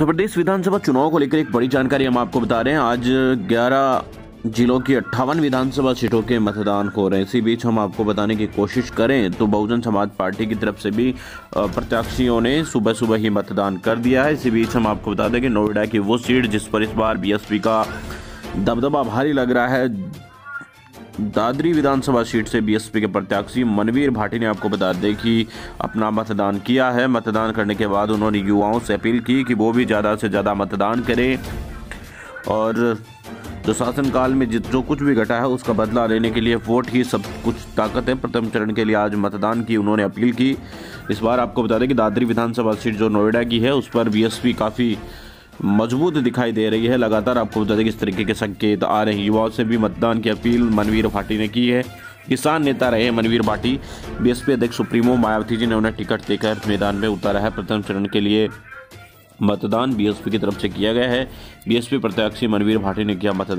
उत्तर प्रदेश विधानसभा चुनाव को लेकर एक बड़ी जानकारी हम आपको बता रहे हैं। आज 11 जिलों की अट्ठावन विधानसभा सीटों के मतदान हो रहे हैं। इसी बीच हम आपको बताने की कोशिश करें तो बहुजन समाज पार्टी की तरफ़ से भी प्रत्याशियों ने सुबह सुबह ही मतदान कर दिया है। इसी बीच हम आपको बता दें कि नोएडा की वो सीट जिस पर इस बार बीएसपी का दबदबा भारी लग रहा है। दादरी विधानसभा सीट से बीएसपी के प्रत्याशी मनवीर भाटी ने आपको बता दें कि अपना मतदान किया है। मतदान करने के बाद उन्होंने युवाओं से अपील की कि वो भी ज़्यादा से ज़्यादा मतदान करें और जो शासनकाल में जित जो कुछ भी घटा है, उसका बदला लेने के लिए वोट ही सब कुछ ताकत है। प्रथम चरण के लिए आज मतदान की उन्होंने अपील की। इस बार आपको बता दें कि दादरी विधानसभा सीट जो नोएडा की है, उस पर बीएसपी काफ़ी मज़बूत दिखाई दे रही है। लगातार आपको बता दें किस तरीके के संकेत आ रहे हैं। युवाओं से भी मतदान की अपील मनवीर भाटी ने की है। किसान नेता रहे मनवीर भाटी। बीएसपी अध्यक्ष सुप्रीमो मायावती जी ने उन्हें टिकट देकर मैदान में उतारा है। प्रथम चरण के लिए मतदान बीएसपी की तरफ़ से किया गया है। बीएसपी प्रत्याशी मनवीर भाटी ने किया मतदान।